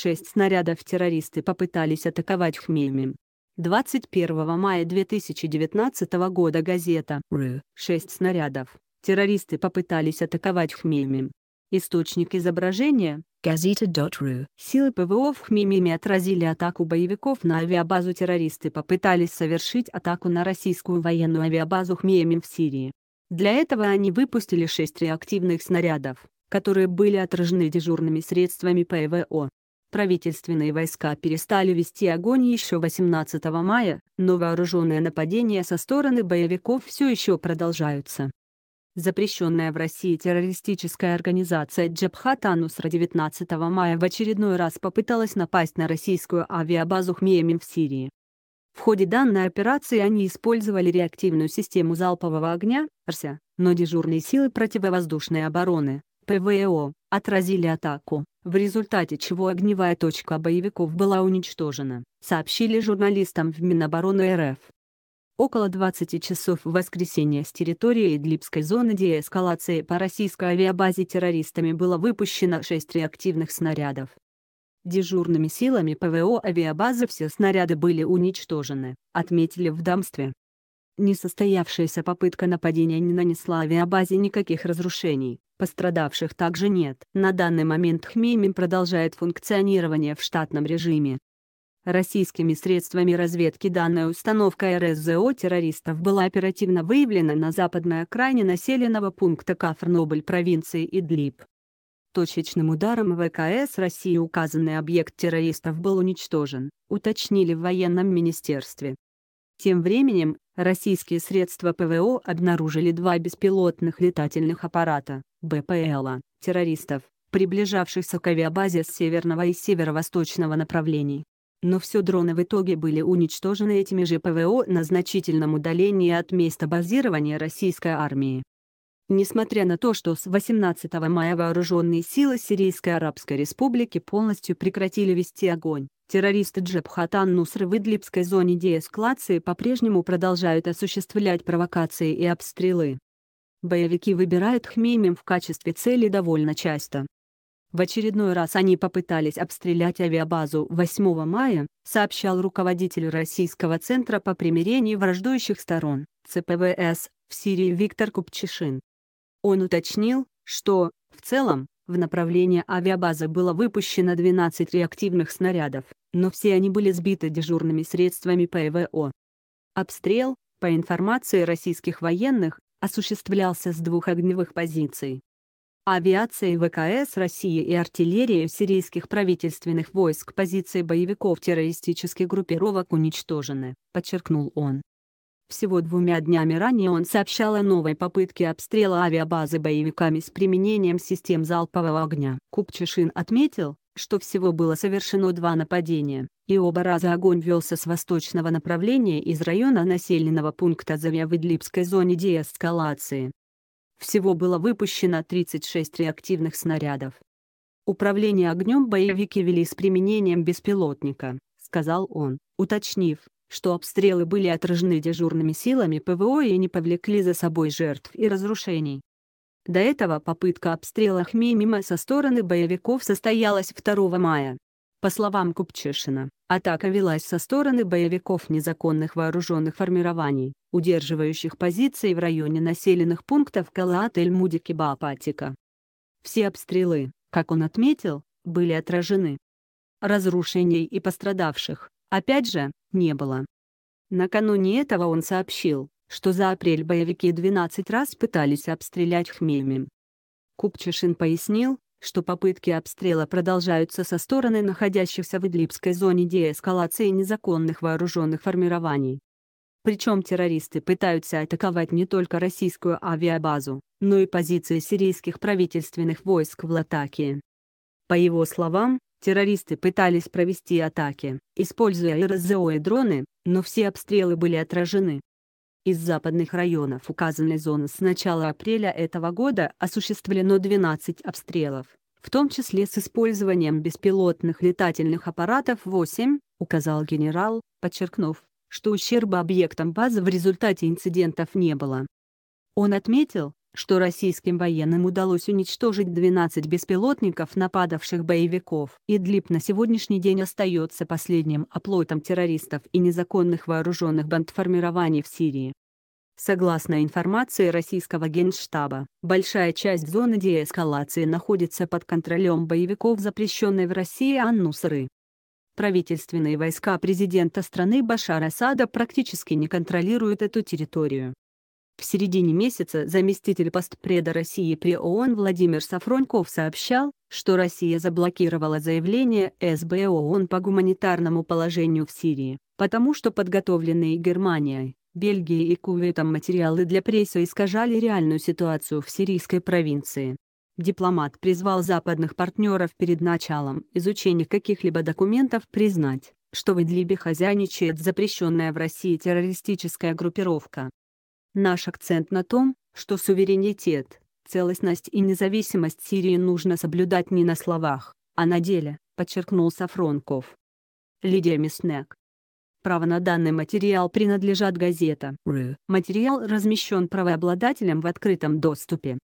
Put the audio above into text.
Шесть снарядов террористы попытались атаковать Хмельмим. 21 мая 2019 года газета РУ. Шесть снарядов. Террористы попытались атаковать Хмельмим. Источник изображения Gazeta.ru. Силы ПВО в Хмимиме отразили атаку боевиков на авиабазу террористы попытались совершить атаку на российскую военную авиабазу Хмеймим в Сирии. Для этого они выпустили шесть реактивных снарядов, которые были отражены дежурными средствами ПВО. Правительственные войска перестали вести огонь еще 18 мая, но вооруженные нападения со стороны боевиков все еще продолжаются. Запрещенная в России террористическая организация Джабхат Анусра 19 мая в очередной раз попыталась напасть на российскую авиабазу Хмеймим в Сирии. В ходе данной операции они использовали реактивную систему залпового огня, РСЯ, но дежурные силы противовоздушной обороны, ПВО, отразили атаку, в результате чего огневая точка боевиков была уничтожена, сообщили журналистам в Минобороны РФ. Около 20 часов в воскресенье с территории Идлибской зоны деэскалации по российской авиабазе террористами было выпущено 6 реактивных снарядов. Дежурными силами ПВО авиабазы все снаряды были уничтожены, отметили в дамстве. Несостоявшаяся попытка нападения не нанесла авиабазе никаких разрушений, пострадавших также нет. На данный момент Хмеймим продолжает функционирование в штатном режиме. Российскими средствами разведки данная установка РСЗО террористов была оперативно выявлена на западной окраине населенного пункта Кафрнобль провинции Идлиб. Точечным ударом ВКС России указанный объект террористов был уничтожен, уточнили в военном министерстве. Тем временем, российские средства ПВО обнаружили два беспилотных летательных аппарата, БПЛа, террористов, приближавшихся к авиабазе с северного и северо-восточного направлений. Но все дроны в итоге были уничтожены этими же ПВО на значительном удалении от места базирования российской армии. Несмотря на то, что с 18 мая вооруженные силы Сирийской Арабской Республики полностью прекратили вести огонь, террористы Джебхатан Нусры в Идлибской зоне деэскалации по-прежнему продолжают осуществлять провокации и обстрелы. Боевики выбирают Хмеймим в качестве цели довольно часто. В очередной раз они попытались обстрелять авиабазу 8 мая, сообщал руководитель Российского центра по примирению враждующих сторон, ЦПВС, в Сирии Виктор Купчишин. Он уточнил, что, в целом, в направлении авиабазы было выпущено 12 реактивных снарядов, но все они были сбиты дежурными средствами ПВО. Обстрел, по информации российских военных, осуществлялся с двух огневых позиций. Авиация ВКС России и артиллерия сирийских правительственных войск позиции боевиков террористических группировок уничтожены, подчеркнул он. Всего двумя днями ранее он сообщал о новой попытке обстрела авиабазы боевиками с применением систем залпового огня. Купчишин отметил, что всего было совершено два нападения, и оба раза огонь велся с восточного направления из района населенного пункта Завья в Идлибской зоне деэскалации. Всего было выпущено 36 реактивных снарядов. Управление огнем боевики вели с применением беспилотника, сказал он, уточнив, что обстрелы были отражены дежурными силами ПВО и не повлекли за собой жертв и разрушений. До этого попытка обстрела Хмеймима со стороны боевиков состоялась 2 мая. По словам Купчишина, атака велась со стороны боевиков незаконных вооруженных формирований, удерживающих позиции в районе населенных пунктов Калаат-эль-Мудик и Баапатика. Все обстрелы, как он отметил, были отражены. Разрушений и пострадавших, опять же, не было. Накануне этого он сообщил, что за апрель боевики 12 раз пытались обстрелять Хмельмим. Купчишин пояснил, что попытки обстрела продолжаются со стороны находящихся в Идлибской зоне деэскалации незаконных вооруженных формирований. Причем террористы пытаются атаковать не только российскую авиабазу, но и позиции сирийских правительственных войск в Латакии. По его словам, террористы пытались провести атаки, используя РСЗО и дроны, но все обстрелы были отражены. Из западных районов указанной зоны с начала апреля этого года осуществлено 12 обстрелов, в том числе с использованием беспилотных летательных аппаратов 8, указал генерал, подчеркнув, что ущерба объектам базы в результате инцидентов не было. Он отметил, что российским военным удалось уничтожить 12 беспилотников нападавших боевиков. Идлиб на сегодняшний день остается последним оплотом террористов и незаконных вооруженных бандформирований в Сирии. Согласно информации российского генштаба, большая часть зоны деэскалации находится под контролем боевиков запрещенной в России Ан-Нусры. Правительственные войска президента страны Башара Асада практически не контролируют эту территорию. В середине месяца заместитель постпреда России при ООН Владимир Сафроньков сообщал, что Россия заблокировала заявление СБ ООН по гуманитарному положению в Сирии, потому что подготовленные Германией, Бельгией и Кувейтом материалы для прессы искажали реальную ситуацию в сирийской провинции. Дипломат призвал западных партнеров перед началом изучения каких-либо документов признать, что в Идлибе хозяйничает запрещенная в России террористическая группировка, Наш акцент на том, что суверенитет, целостность и независимость Сирии нужно соблюдать не на словах, а на деле, подчеркнул Сафронков. Лидия Мяснек. Право на данный материал принадлежат газета. Материал размещен правообладателем в открытом доступе.